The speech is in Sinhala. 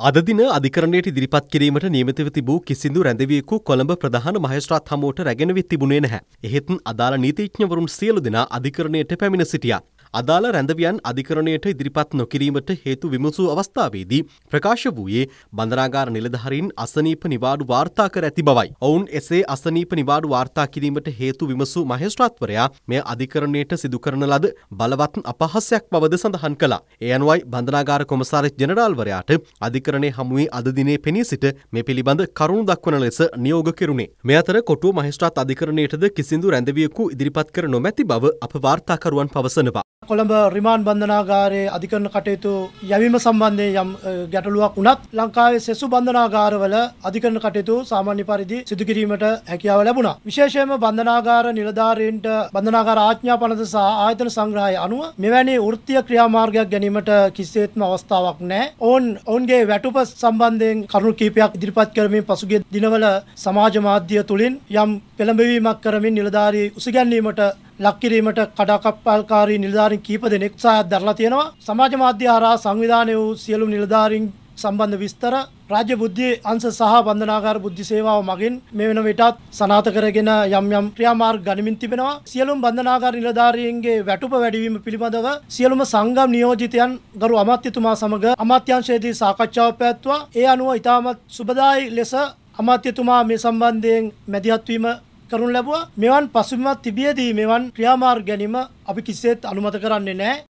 අද දින අධිකරණයට ඉදිරිපත් කිරීමට නියමිතව තිබූ කිසිදු රැඳවියෙකු කොළඹ ප්‍රධාන මහේස්ත්‍රාත් හමුවට රැගෙන වෙත් තිබුණේ නැහැ. එහෙත් අදාළ නීතිඥවරුන් සියලු දෙනා අධිකරණයට පැමිණ සිටියා. අදාළ රැඳවියන් අධිකරණයට ඉදිරිපත් නොකිරීමට හේතු විමසූ අවස්ථාවේදී ප්‍රකාශ වූයේ බන්ධනාගාර නිලධහරින් අසනීප නිවාඩු වාර්තා කර ඇති බවයි. ඔවුන් එසේ අසනීප නිවාඩු වාර්තා කිරීමට හේතු විමසූ මහේස්ත්‍රාත්වරයා මෙය අධිකරණයට සිදු කරන ලද බලවත් අපහස්සයක් බවද සඳහන් කළා. ඒ අනුවයි බන්ධනාගාර කොමසාරිස් ජෙනරාල්වරයාට අධිකරණය හමුවේ අද දිනේ පෙනී සිට මේ පිළිබඳ කරුණු දක්වන ලෙස නියෝග කෙරුණේ. මේ අතර කොටුව මහේස්ත්‍රාත් අධිකරණයටද කිසිදු රැඳවියෙකු ඉදිරිපත් කර නොමැති බව අප වාර්තාකරුවන් පවසනවා. කොළඹ රිමාන් බන්ධනාගාරයේ අධිකරණ කටයුතු යැවීම සම්බන්ධයෙන් යම් ගැටලුවක් වුණත් ලංකාවේ සෙසු බන්ධනාගාරවල අධිකරණ කටයුතු සාමාන්‍ය පරිදි සිදු කිරීමට හැකියාව ලැබුණා. විශේෂයෙන්ම බන්ධනාගාර නිලධාරීන්ට බන්ධනාගාර ආඥා පනත සහ ආයතන සංග්‍රහය අනුව මෙවැනි වෘත්තීය ක්‍රියාමාර්ගයක් ගැනීමට කිසිසේත්ම අවස්ථාවක් නැහැ. ඔවුන් ඔවුන්ගේ වැටුප සම්බන්ධයෙන් කරුණු කීපයක් ඉදිරිපත් කරමින් පසුගිය දිනවල සමාජ මාධ්‍ය තුලින් යම් පෙළඹවීමක් කරමින් නිලධාරී උසිගැන්වීමට ලක්කිරීමට කඩාකප්පල්කාරී නිලධාරීන් කීප දෙනෙක් උත්සාහයක් දරලා තියෙනවා. සමාජ මාධ්‍ය හරහා සංවිධානය වූ සියලු නිලධාරීන් සම්බන්ධ විස්තර රාජ්‍ය බුද්ධි අංශ සහ බන්ධනාගාර බුද්ධි සේවාව මගින් මේ වෙන විටත් සනාථ කරගෙන යම් යම් ක්‍රියාමාර්ග ගනිමින් තිබෙනවා. සියලුම බන්ධනාගාර නිලධාරීන්ගේ වැටුප වැඩිවීම පිළිබඳව සියලුම සංගම් නියෝජිතයන් ගරු අමාත්‍යතුමා සමග අමාත්‍යාංශයේදී සාකච්ඡාවක් පැවැත්වුවා. ඒ අනුව ඉතාමත් සුබදායි ලෙස අමාත්‍යතුමා මේ සම්බන්ධයෙන් මැදිහත් වීම කරනු ලැබුවා. මෙවන් පසුබිමක් තිබියදී මෙවන් ක්‍රියාමාර්ග ගැනීම අපි කිසිසේත් අනුමත කරන්නේ නැහැ.